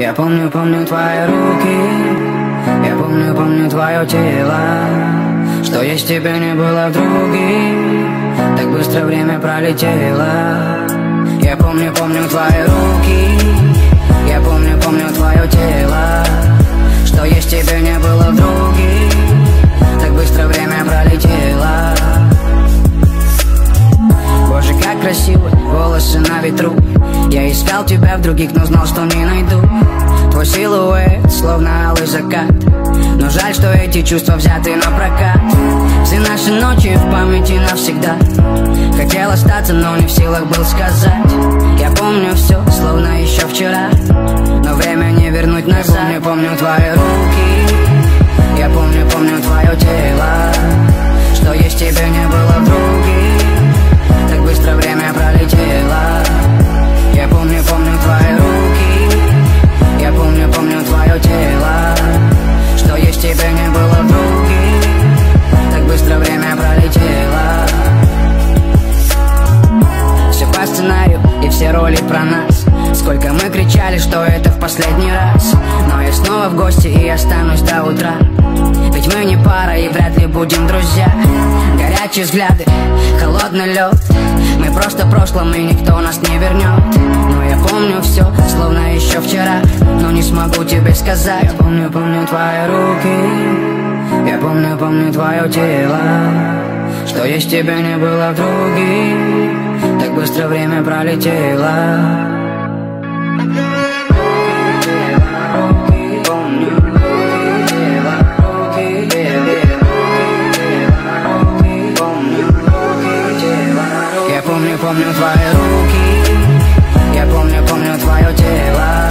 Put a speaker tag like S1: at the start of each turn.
S1: Я помню, помню твои руки. Я помню, помню твое тело. Что есть тебе не было в Так быстро время пролетело. Я помню, помню твои руки. Я помню, помню твое тело. Что есть тебе не было в Так быстро время пролетело. Боже, как красиво, волосы на ветру Я искал тебя в других, но знал, что не найду. Твой силуэт, словно алый закат. Но жаль, что эти чувства взяты на прокат. Все наши ночи в памяти навсегда. Хотел остаться, но не в силах был сказать. Я помню все, словно еще вчера. Но время не вернуть назад. Я помню, помню твои руки. Я помню, помню твое тело. Что есть тебе не было роли про нас. Сколько мы кричали, что это в последний раз. Но я снова в гости и останусь до утра. Ведь мы не пара и вряд ли будем друзья. Горячие взгляды, холодный лед. Мы просто в прошлом и никто нас не вернет. Но я помню все, словно еще вчера. Но не смогу тебе сказать. Я помню, помню твои руки. Я помню, помню твое тело. Что есть тебе не было в друге Так быстро время пролетело. Я помню, помню твои руки. Я помню, помню твое тело.